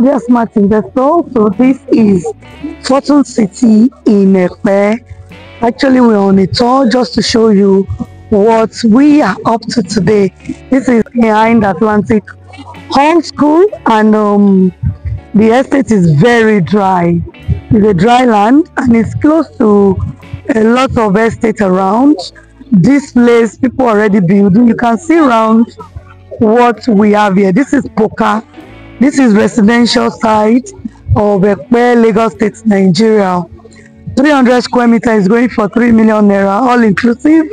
dear smart investor. So this is Fortune City in Epe. Actually, we're on a tour just to show you what we are up to today. This is behind Atlantic Hall School and um, the estate is very dry. It's a dry land and it's close to a lot of estate around. This place, people already building. You can see around what we have here. This is Poka. This is residential site of Epe, Lagos State, Nigeria. 300 square meter is going for 3 million naira, all inclusive.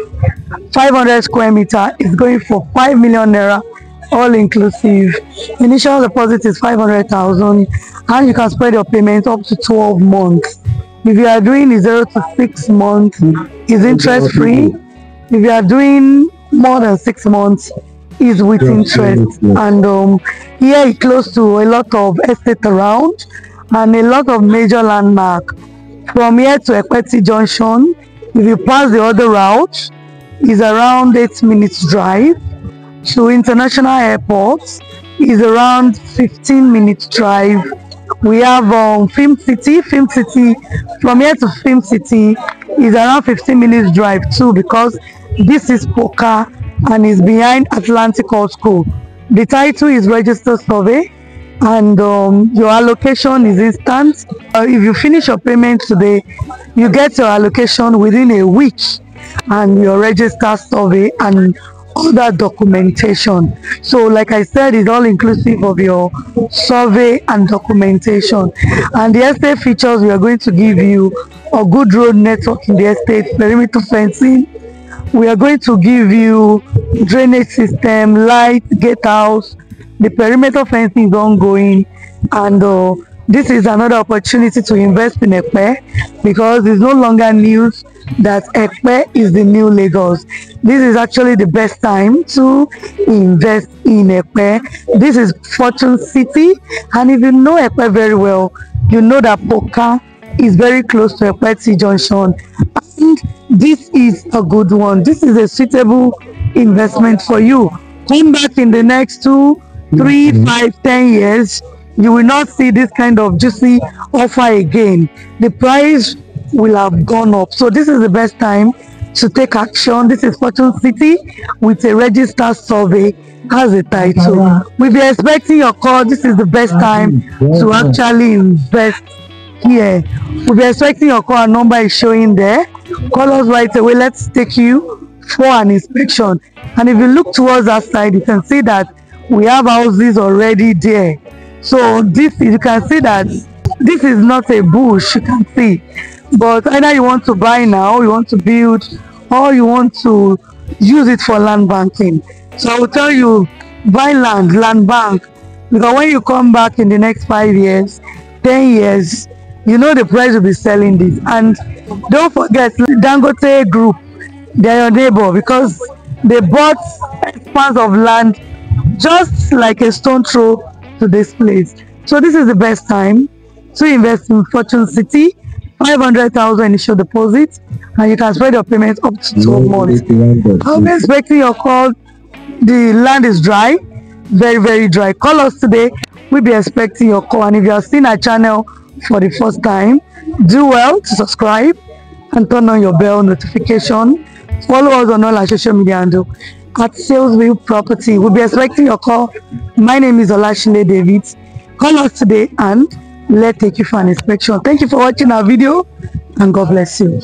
500 square meter is going for 5 million naira, all inclusive. Initial deposit is 500,000 and you can spread your payment up to 12 months. If you are doing 0 to 6 months, is interest free. If you are doing more than 6 months, is with interest. And um, here it close to a lot of estate around and a lot of major landmark. From here to Epe T Junction, if you pass the other route, is around 8 minutes drive. To International Airport is around 15 minutes drive. We have um, Film City. Film City, from here to Film City is around 15 minutes drive too because this is Poka and is behind Atlantic Hall School. The title is Register Survey and um, your allocation is instant. Uh, if you finish your payment today, you get your allocation within a week and your register survey and other documentation. So like I said, it's all inclusive of your survey and documentation. And the estate features we are going to give you a good road network in the estate, perimeter fencing, we are going to give you drainage system light gatehouse the perimeter fencing is ongoing and uh, this is another opportunity to invest in Epe because it's no longer news that Epe is the new Lagos. This is actually the best time to invest in Epe. This is Fortune City and if you know Epe very well, you know that Poka is very close to Epe T Junction and this is a good one. This is a suitable investment for you. Come back in the next two, three, five, ten years, you will not see this kind of juicy offer again. The price will have gone up. So this is the best time to take action. This is Fortune City with a registered survey as a title. We'll be expecting your call. This is the best time to actually invest here. We'll be expecting your call. Our number is showing there. Call us right away. Let's take you for an inspection. And if you look towards that side, you can see that we have houses already there. So this you can see that this is not a bush, you can see. But either you want to buy now, you want to build, or you want to use it for land banking. So I will tell you, buy land, land bank. Because when you come back in the next five years, 10 years, you know the price will be selling this. And don't forget, Dangote Group, they're your neighbor because they bought expanse of land just like a stone throw to this place. So this is the best time to invest in Fortune City. 500,000 initial deposit and you can spread your payment up to 12 months. I'll be expecting your call. The land is dry, very, very dry. Call us today. We'll be expecting your call. And if you have seen our channel for the first time, do well to subscribe and turn on your bell notification. Follow us on all our social media handle at Salesville Property. We'll be expecting your call. My name is Olanshile David. Call us today and let's take you for an inspection. Thank you for watching our video and God bless you.